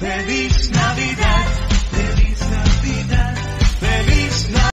Feliz Navidad.